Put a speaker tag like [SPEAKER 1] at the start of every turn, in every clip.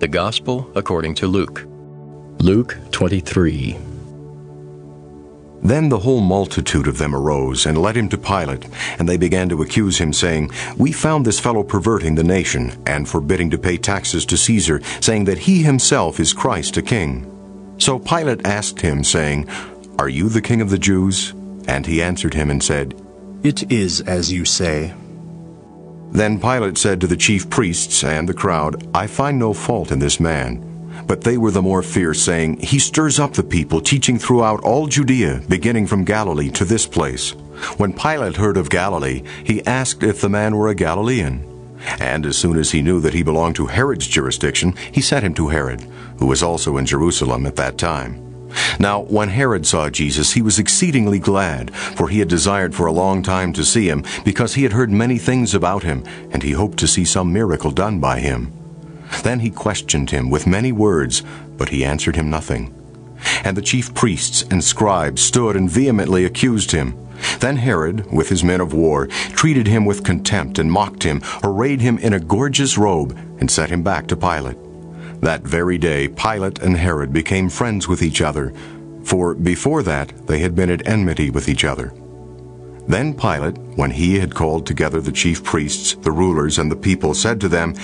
[SPEAKER 1] The Gospel according to Luke. Luke 23.
[SPEAKER 2] Then the whole multitude of them arose and led him to Pilate, and they began to accuse him, saying, We found this fellow perverting the nation, and forbidding to pay taxes to Caesar, saying that he himself is Christ a king. So Pilate asked him, saying, Are you the king of the Jews? And he answered him and said,
[SPEAKER 3] It is as you say.
[SPEAKER 2] Then Pilate said to the chief priests and the crowd, I find no fault in this man. But they were the more fierce, saying, He stirs up the people, teaching throughout all Judea, beginning from Galilee to this place. When Pilate heard of Galilee, he asked if the man were a Galilean. And as soon as he knew that he belonged to Herod's jurisdiction, he sent him to Herod, who was also in Jerusalem at that time. Now, when Herod saw Jesus, he was exceedingly glad, for he had desired for a long time to see him, because he had heard many things about him, and he hoped to see some miracle done by him. Then he questioned him with many words, but he answered him nothing. And the chief priests and scribes stood and vehemently accused him. Then Herod, with his men of war, treated him with contempt and mocked him, arrayed him in a gorgeous robe, and sent him back to Pilate. That very day Pilate and Herod became friends with each other, for before that they had been at enmity with each other. Then Pilate, when he had called together the chief priests, the rulers, and the people, said to them,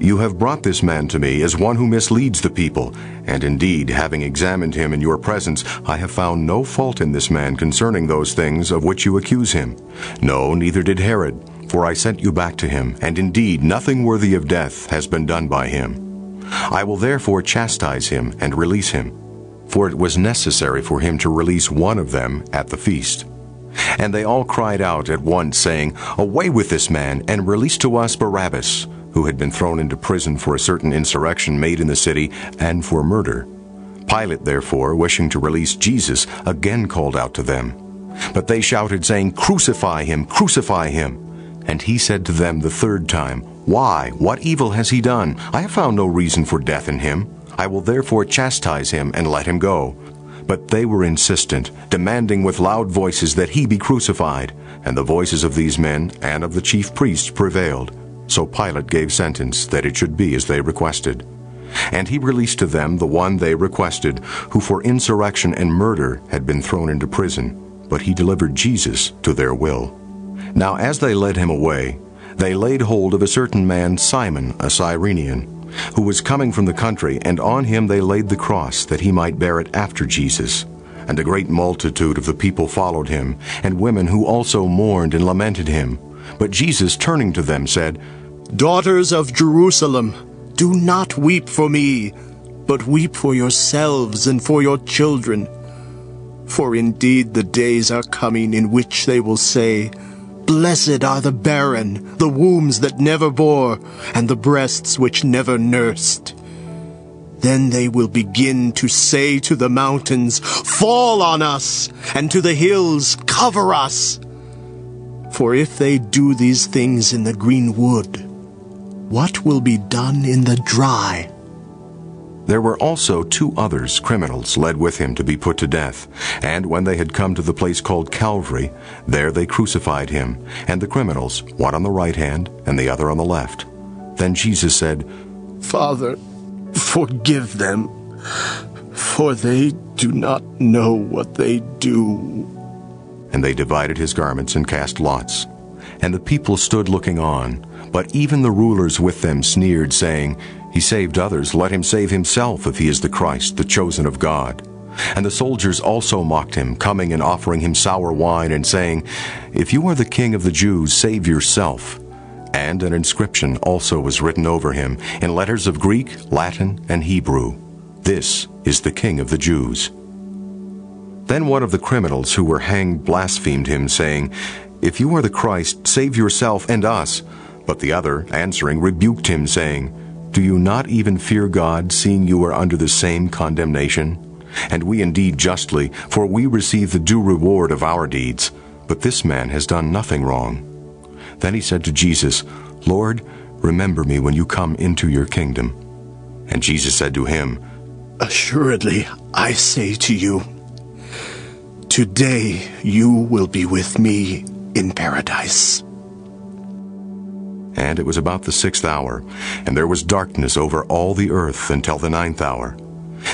[SPEAKER 2] you have brought this man to me as one who misleads the people, and indeed, having examined him in your presence, I have found no fault in this man concerning those things of which you accuse him. No, neither did Herod, for I sent you back to him, and indeed nothing worthy of death has been done by him. I will therefore chastise him and release him, for it was necessary for him to release one of them at the feast. And they all cried out at once, saying, Away with this man, and release to us Barabbas who had been thrown into prison for a certain insurrection made in the city and for murder. Pilate, therefore, wishing to release Jesus, again called out to them. But they shouted, saying, Crucify him! Crucify him! And he said to them the third time, Why? What evil has he done? I have found no reason for death in him. I will therefore chastise him and let him go. But they were insistent, demanding with loud voices that he be crucified. And the voices of these men and of the chief priests prevailed. So Pilate gave sentence that it should be as they requested. And he released to them the one they requested, who for insurrection and murder had been thrown into prison. But he delivered Jesus to their will. Now as they led him away, they laid hold of a certain man, Simon, a Cyrenian, who was coming from the country, and on him they laid the cross, that he might bear it after Jesus. And a great multitude of the people followed him, and women who also mourned and lamented him. But Jesus, turning to them, said,
[SPEAKER 3] Daughters of Jerusalem, do not weep for me, but weep for yourselves and for your children. For indeed the days are coming in which they will say, Blessed are the barren, the wombs that never bore, and the breasts which never nursed. Then they will begin to say to the mountains, Fall on us, and to the hills, Cover us. For if they do these things in the green wood, what will be done in the dry?
[SPEAKER 2] There were also two others, criminals, led with him to be put to death. And when they had come to the place called Calvary, there they crucified him, and the criminals, one on the right hand and the other on the left. Then Jesus said,
[SPEAKER 3] Father, forgive them, for they do not know what they do.
[SPEAKER 2] And they divided his garments and cast lots. And the people stood looking on. But even the rulers with them sneered, saying, He saved others, let him save himself if he is the Christ, the chosen of God. And the soldiers also mocked him, coming and offering him sour wine, and saying, If you are the king of the Jews, save yourself. And an inscription also was written over him, in letters of Greek, Latin, and Hebrew. This is the king of the Jews. Then one of the criminals who were hanged blasphemed him, saying, If you are the Christ, save yourself and us. But the other, answering, rebuked him, saying, Do you not even fear God, seeing you are under the same condemnation? And we indeed justly, for we receive the due reward of our deeds. But this man has done nothing wrong. Then he said to Jesus, Lord, remember me when you come into your kingdom. And Jesus said to him,
[SPEAKER 3] Assuredly, I say to you, today you will be with me in paradise.
[SPEAKER 2] And it was about the sixth hour, and there was darkness over all the earth until the ninth hour.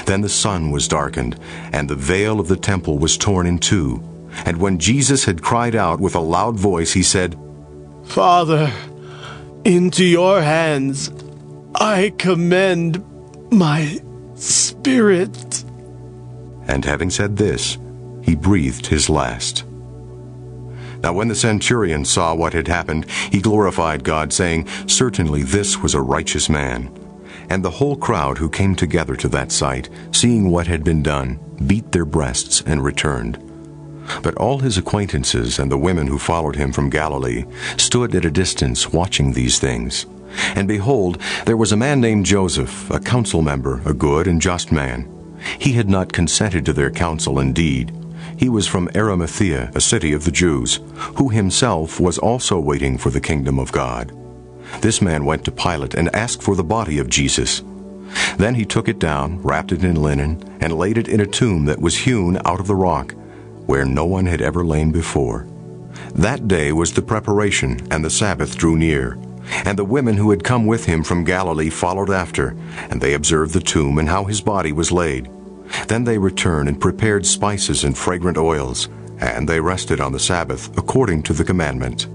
[SPEAKER 2] Then the sun was darkened, and the veil of the temple was torn in two. And when Jesus had cried out with a loud voice, he said,
[SPEAKER 3] Father, into your hands I commend my spirit.
[SPEAKER 2] And having said this, he breathed his last. Now when the centurion saw what had happened, he glorified God, saying, Certainly this was a righteous man. And the whole crowd who came together to that sight, seeing what had been done, beat their breasts and returned. But all his acquaintances and the women who followed him from Galilee stood at a distance watching these things. And behold, there was a man named Joseph, a council member, a good and just man. He had not consented to their counsel indeed. He was from Arimathea, a city of the Jews, who himself was also waiting for the kingdom of God. This man went to Pilate and asked for the body of Jesus. Then he took it down, wrapped it in linen, and laid it in a tomb that was hewn out of the rock, where no one had ever lain before. That day was the preparation, and the Sabbath drew near. And the women who had come with him from Galilee followed after, and they observed the tomb and how his body was laid. Then they returned and prepared spices and fragrant oils, and they rested on the Sabbath according to the commandment.